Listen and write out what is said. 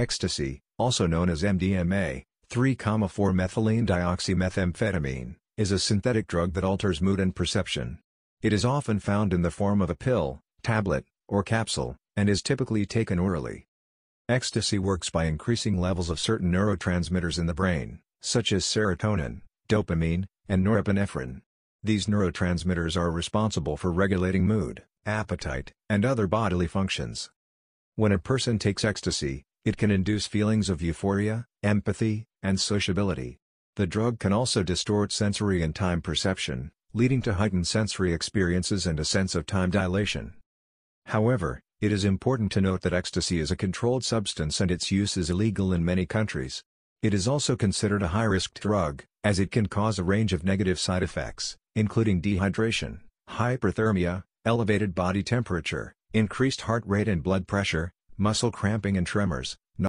Ecstasy, also known as MDMA, 3,4-methylene dioxymethamphetamine, is a synthetic drug that alters mood and perception. It is often found in the form of a pill, tablet, or capsule, and is typically taken orally. Ecstasy works by increasing levels of certain neurotransmitters in the brain, such as serotonin, dopamine, and norepinephrine. These neurotransmitters are responsible for regulating mood, appetite, and other bodily functions. When a person takes ecstasy, it can induce feelings of euphoria, empathy, and sociability. The drug can also distort sensory and time perception, leading to heightened sensory experiences and a sense of time dilation. However, it is important to note that ecstasy is a controlled substance and its use is illegal in many countries. It is also considered a high-risk drug, as it can cause a range of negative side effects, including dehydration, hyperthermia, elevated body temperature, increased heart rate and blood pressure, muscle cramping and tremors,